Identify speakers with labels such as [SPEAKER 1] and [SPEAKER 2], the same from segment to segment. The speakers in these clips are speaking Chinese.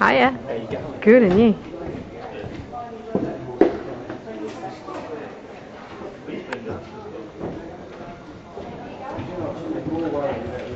[SPEAKER 1] Hiya. Good and you.
[SPEAKER 2] Thank you.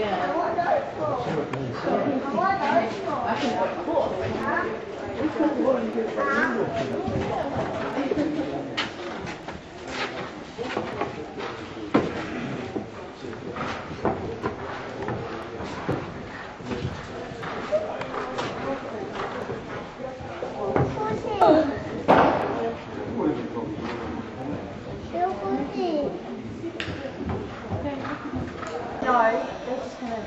[SPEAKER 2] 恭
[SPEAKER 3] 喜！恭喜！No, that's gonna.